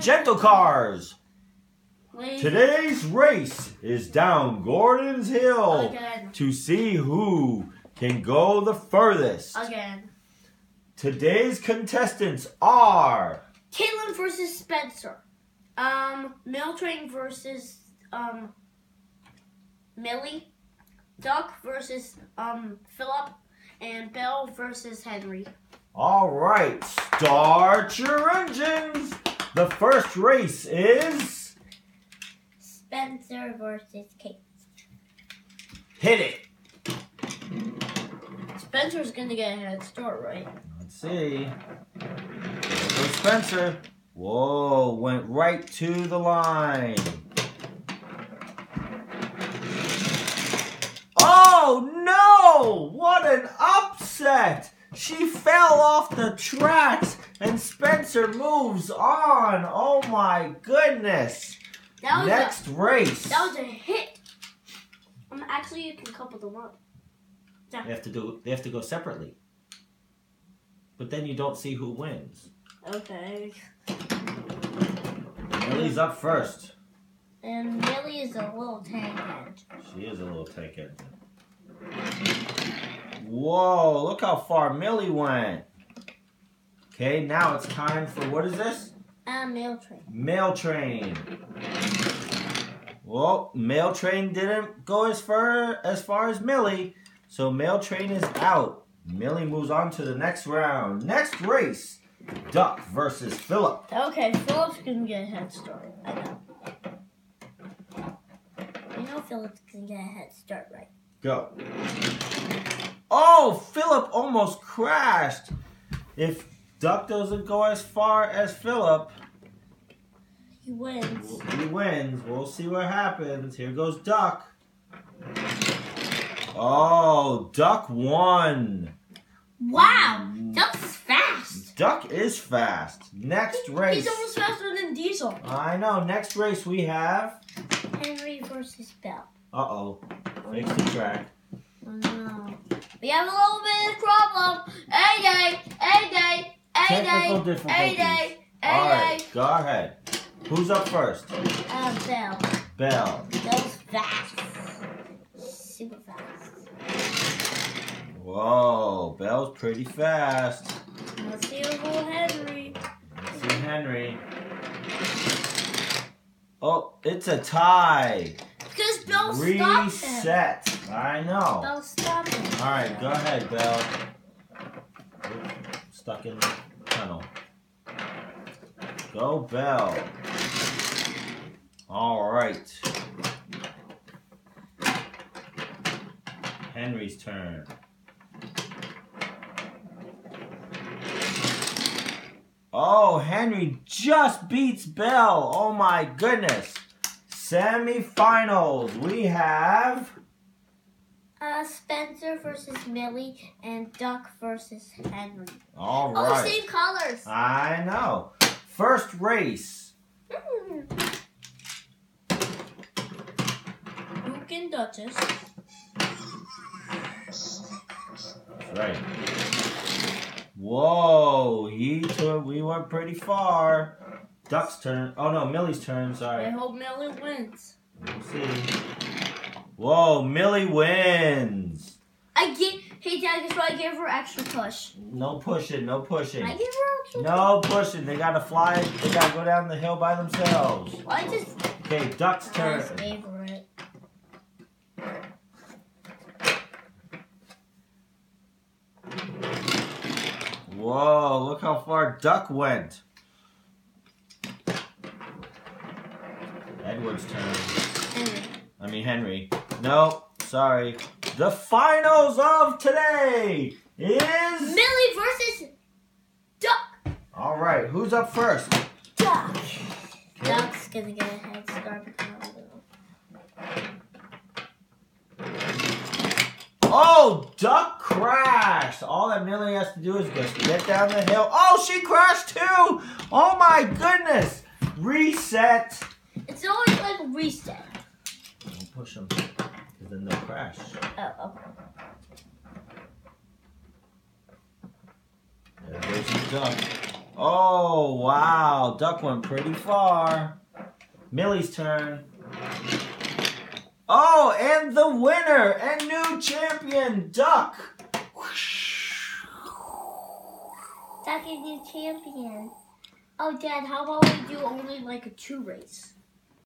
and gentle cars. Wait. Today's race is down Gordon's Hill Again. to see who can go the furthest. Again. Today's contestants are Caitlin versus Spencer. Um, Mail train versus um Millie. Duck versus um Philip. And Belle versus Henry. All right, start your engines. The first race is Spencer versus Kate. hit it. Spencer's gonna get a head start, right? Let's see. Goes Spencer. Whoa, went right to the line. Oh no! What an upset! She fell off the tracks and Spencer moves on. Oh my goodness. That was Next race. a that was a hit. Um, actually, you can couple them up. They have to do they have to go separately. But then you don't see who wins. Okay. Millie's up first. And Millie is a little tank. She is a little tank engine. Whoa, look how far Millie went. Okay, now it's time for what is this? And mail train. Mail train. Well, mail train didn't go as far as far as Millie, so mail train is out. Millie moves on to the next round. Next race, Duck versus Philip. Okay, Philip's gonna get a head start. I know. I know Philip's gonna get a head start, right? Go. Oh, Philip almost crashed. If Duck doesn't go as far as Philip, He wins. he wins. We'll see what happens. Here goes Duck. Oh, Duck won. Wow, that's fast. Duck is fast. Next race. He's almost faster than Diesel. I know. Next race we have. Henry versus Belle. Uh oh. Fix the track. Oh no. We have a little bit of problem. A day, A day, Technical day, difficulties. day, A-day. right, go ahead. Who's up first? Uh, Belle. Belle. Belle's fast. Super fast. Whoa, Belle's pretty fast. Let's see who Henry. Let's see Henry. Oh, it's a tie. Because Belle stopped him. Reset. I know. Belle stopped him. All right, go ahead, Belle. Stuck in tunnel. Go, Belle. All right. Henry's turn. Oh, Henry just beats Belle. Oh my goodness. Semifinals. We have Uh, Spencer versus Millie and Duck versus Henry. all Oh, same colors. I know. First race. Mm. Duke and Duchess. That's right. Whoa, he took. We went pretty far. Duck's turn. Oh no, Millie's turn. Sorry. I hope Millie wins. We'll see. Whoa, Millie wins. I get. Hey, Dad, guess what? I gave her extra push. No pushing. No pushing. I gave her extra. No pushing. They gotta fly. They gotta go down the hill by themselves. Well, I just. Okay, Duck's turn. gave. Whoa, look how far Duck went. Edward's turn. Henry. I mean Henry. No, sorry. The finals of today is Millie versus Duck. all right. Who's up first? Duck. Duck's gonna get a head start. because I'm little. Oh, Duck crashed. All that Millie has to do is just get down the hill. Oh, she crashed too. Oh my goodness. Reset. It's always like reset. Don't push them, because then they'll crash. Oh, okay. There goes the duck. Oh, wow. Duck went pretty far. Millie's turn. Oh, and the winner and new champion, Duck. Duck is new champion. Oh, Dad, how about we do only like a two race?